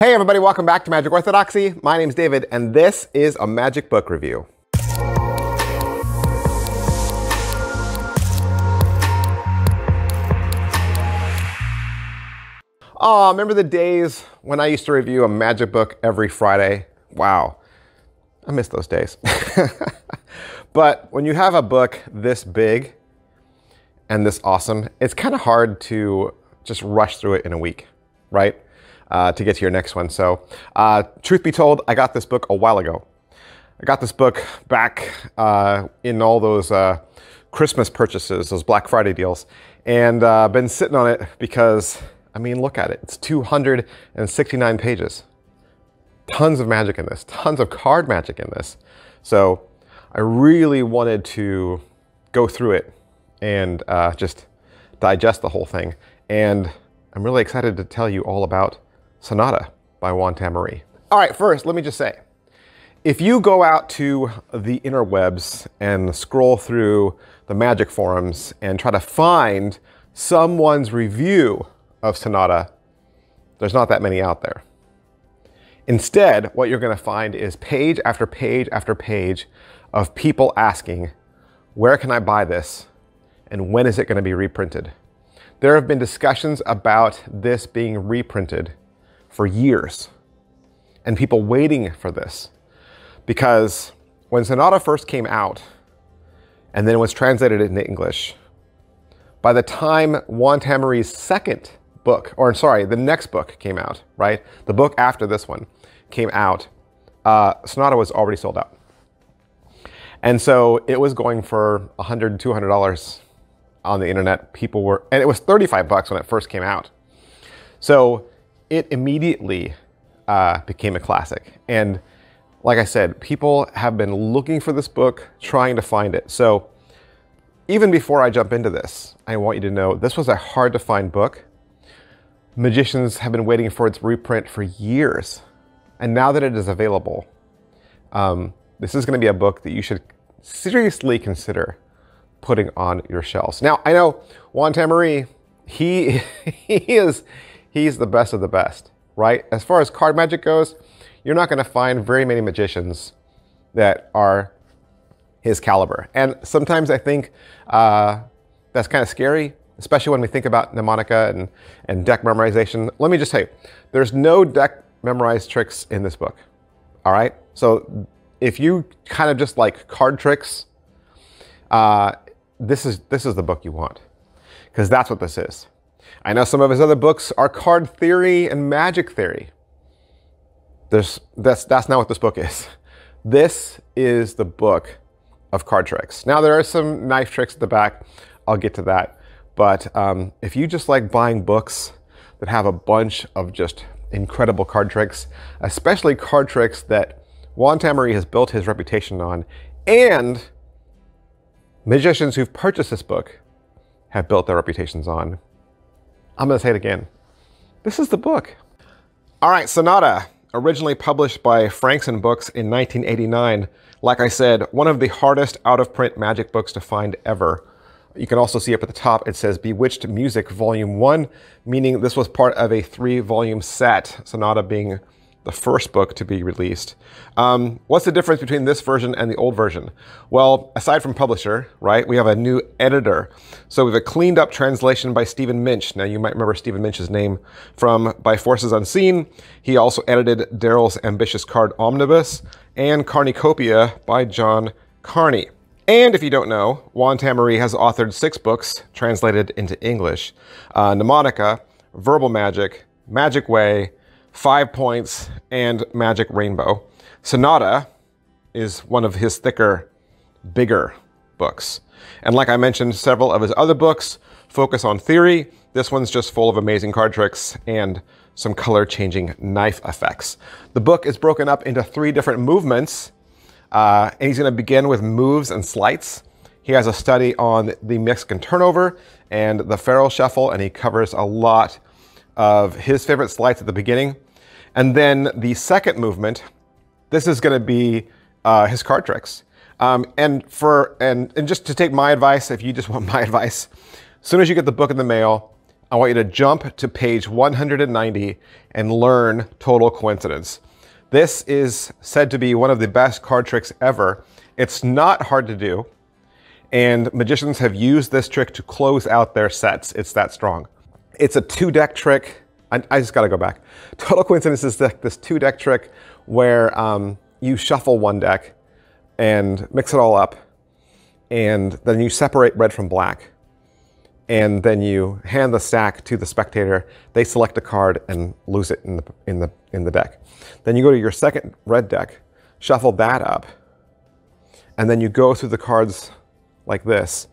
Hey everybody, welcome back to Magic Orthodoxy. My name's David, and this is a magic book review. Oh, remember the days when I used to review a magic book every Friday? Wow, I miss those days. but when you have a book this big and this awesome, it's kind of hard to just rush through it in a week, right? Uh, to get to your next one. So, uh, truth be told, I got this book a while ago. I got this book back uh, in all those uh, Christmas purchases, those Black Friday deals, and uh, been sitting on it because, I mean, look at it. It's 269 pages. Tons of magic in this, tons of card magic in this. So, I really wanted to go through it and uh, just digest the whole thing. And I'm really excited to tell you all about Sonata by Juan Tamariz. All right, first, let me just say, if you go out to the interwebs and scroll through the magic forums and try to find someone's review of Sonata, there's not that many out there. Instead, what you're going to find is page after page after page of people asking, where can I buy this? And when is it going to be reprinted? There have been discussions about this being reprinted for years and people waiting for this. Because when Sonata first came out and then it was translated into English, by the time Juan Tamariz's second book, or sorry, the next book came out, right? The book after this one came out, uh, Sonata was already sold out. And so it was going for $100, $200 on the internet. People were, and it was 35 bucks when it first came out. So it immediately uh, became a classic. And like I said, people have been looking for this book, trying to find it. So even before I jump into this, I want you to know this was a hard to find book. Magicians have been waiting for its reprint for years. And now that it is available, um, this is going to be a book that you should seriously consider putting on your shelves. Now, I know Juan Tamari, he, he is he's the best of the best, right? As far as card magic goes, you're not going to find very many magicians that are his caliber. And sometimes I think uh, that's kind of scary, especially when we think about mnemonica and, and deck memorization. Let me just say, there's no deck memorized tricks in this book. All right? So if you kind of just like card tricks, uh, this is this is the book you want because that's what this is. I know some of his other books are card theory and magic theory. There's, that's, that's not what this book is. This is the book of card tricks. Now, there are some knife tricks at the back. I'll get to that. But um, if you just like buying books that have a bunch of just incredible card tricks, especially card tricks that Juan Tamariz has built his reputation on, and magicians who've purchased this book have built their reputations on, I'm to say it again. This is the book. All right, Sonata, originally published by Frakson Books in 1989. Like I said, one of the hardest out-of-print magic books to find ever. You can also see up at the top, it says Bewitched Music Volume 1, meaning this was part of a three-volume set, Sonata being the first book to be released. Um, what's the difference between this version and the old version? Well, aside from publisher, right, we have a new editor. So we have a cleaned up translation by Stephen Minch. Now you might remember Stephen Minch's name from By Forces Unseen. He also edited Daryl's Ambitious Card Omnibus and Carneycopia by John Carney. And if you don't know, Juan Tamariz has authored six books translated into English. Uh, Mnemonica, Verbal Magic, Magic Way, Five Points, and Magic Rainbow. Sonata is one of his thicker, bigger books. And like I mentioned, several of his other books focus on theory. This one's just full of amazing card tricks and some color changing knife effects. The book is broken up into three different movements, uh, and he's going to begin with moves and sleights. He has a study on the Mexican turnover and the Faro shuffle, and he covers a lot of his favorite sleights at the beginning. And then the second movement, this is going to be uh, his card tricks. Um, and for and, and just to take my advice, if you just want my advice, as soon as you get the book in the mail, I want you to jump to page 190 and learn Total Coincidence. This is said to be one of the best card tricks ever. It's not hard to do, and magicians have used this trick to close out their sets. It's that strong. It's a two deck trick. I, I just gotta go back. Total Coincidence is this two deck trick where um, you shuffle one deck and mix it all up, and then you separate red from black and then you hand the stack to the spectator. They select a card and lose it in the, in the, in the deck. Then you go to your second red deck, shuffle that up, and then you go through the cards like this.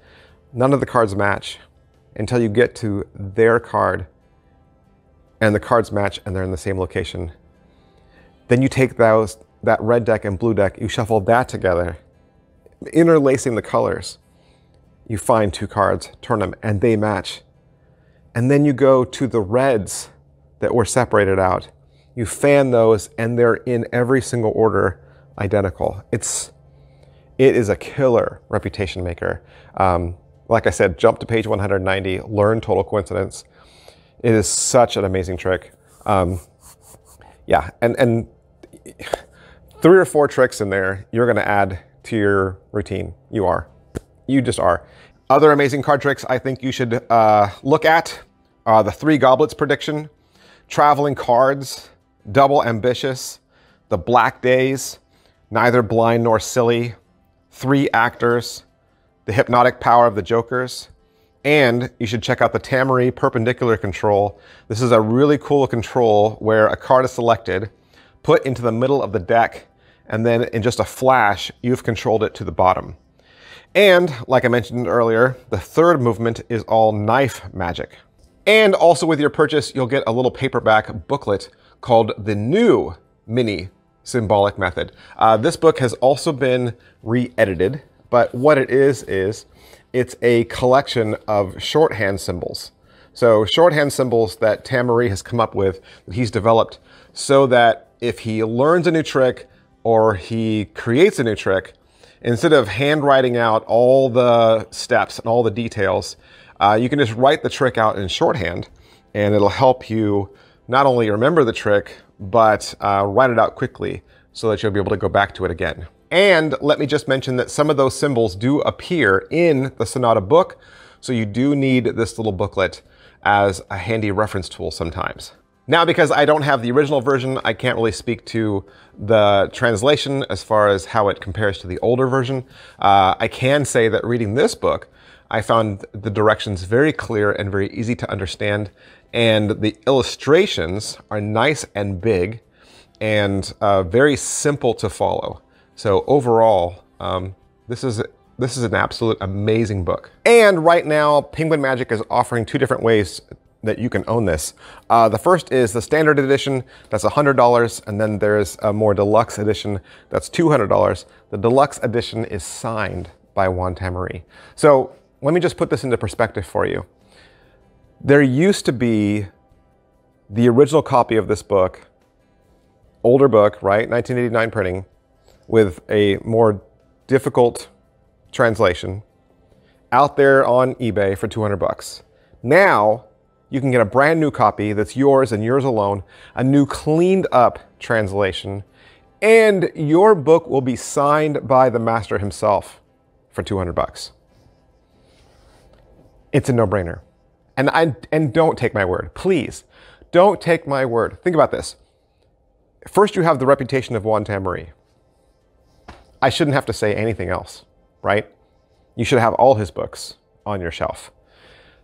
None of the cards match until you get to their card and the cards match and they're in the same location. Then you take those, that red deck and blue deck, you shuffle that together, interlacing the colors you find two cards, turn them, and they match. And then you go to the reds that were separated out. You fan those, and they're in every single order identical. It's it is a killer reputation maker. Um, like I said, jump to page 190, learn total coincidence. It is such an amazing trick. Um, yeah, and and three or four tricks in there you're going to add to your routine. You are, you just are. Other amazing card tricks I think you should uh, look at uh, the Three Goblets prediction, Traveling Cards, Double Ambitious, The Black Days, Neither Blind Nor Silly, Three Actors, The Hypnotic Power of the Jokers, and you should check out the Tamari Perpendicular Control. This is a really cool control where a card is selected, put into the middle of the deck, and then in just a flash, you've controlled it to the bottom. And like I mentioned earlier, the third movement is all knife magic. And also with your purchase, you'll get a little paperback booklet called The New Mini Symbolic Method. Uh, this book has also been re-edited, but what it is, is it's a collection of shorthand symbols. So shorthand symbols that Tamari has come up with, that he's developed, so that if he learns a new trick or he creates a new trick, instead of handwriting out all the steps and all the details, uh, you can just write the trick out in shorthand and it'll help you not only remember the trick, but uh, write it out quickly so that you'll be able to go back to it again. And let me just mention that some of those symbols do appear in the Sonata book, so you do need this little booklet as a handy reference tool sometimes. Now, because I don't have the original version, I can't really speak to the translation as far as how it compares to the older version. Uh, I can say that reading this book, I found the directions very clear and very easy to understand. And the illustrations are nice and big and uh, very simple to follow. So overall, um, this is this is an absolute amazing book. And right now, Penguin Magic is offering two different ways that you can own this. Uh, the first is the standard edition, that's $100, and then there's a more deluxe edition that's $200. The deluxe edition is signed by Juan Tamari. So let me just put this into perspective for you. There used to be the original copy of this book, older book, right, 1989 printing, with a more difficult translation out there on eBay for 200 bucks. Now, you can get a brand new copy that's yours and yours alone, a new cleaned up translation, and your book will be signed by the master himself for 200 bucks. It's a no-brainer. And I and don't take my word. Please, don't take my word. Think about this. First, you have the reputation of Juan Tamari. I shouldn't have to say anything else, right? You should have all his books on your shelf.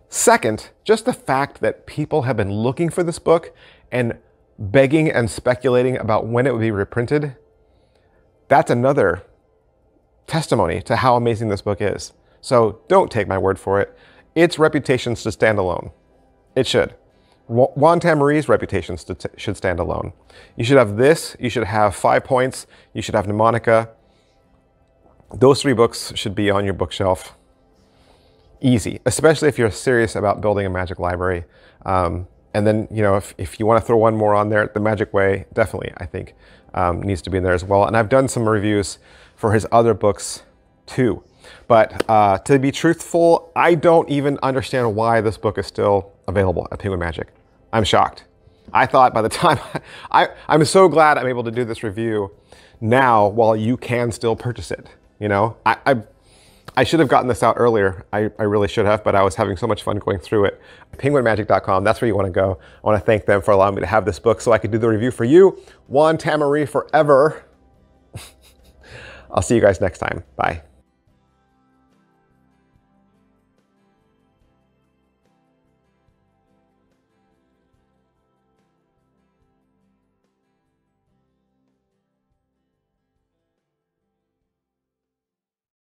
Second, just the fact that people have been looking for this book and begging and speculating about when it would be reprinted, that's another testimony to how amazing this book is. So don't take my word for it. Its reputation should stand alone. It should. Juan Tamari's reputation should stand alone. You should have this, you should have Five Points, you should have Mnemonica. Those three books should be on your bookshelf easy, especially if you're serious about building a magic library. Um, and then, you know, if, if you want to throw one more on there, the Magic Way definitely, I think, um, needs to be in there as well. And I've done some reviews for his other books too. But uh, to be truthful, I don't even understand why this book is still available at Penguin Magic. I'm shocked. I thought by the time I, I'm so glad I'm able to do this review now while you can still purchase it. You know, I, I, I should have gotten this out earlier. I, I really should have, but I was having so much fun going through it. Penguinmagic.com, that's where you want to go. I want to thank them for allowing me to have this book so I could do the review for you. Juan Tamari forever. I'll see you guys next time. Bye.